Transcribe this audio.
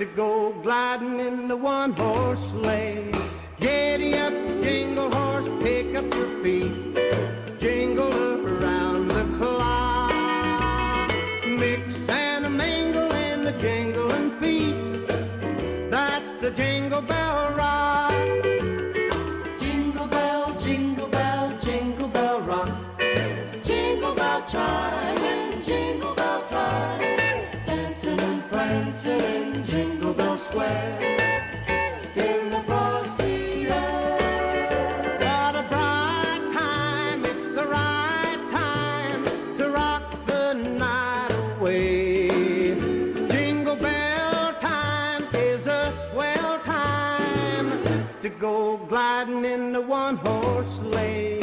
To go gliding in the one horse sleigh. Giddy up, jingle horse, pick up your feet. Jingle around the clock. Mix and a mingle in the jingling feet. That's the jingle bell rock. Jingle bell, jingle bell, jingle bell rock. Jingle bell chime and jingle bell time. Dancing and prancing go gliding in the one horse sleigh.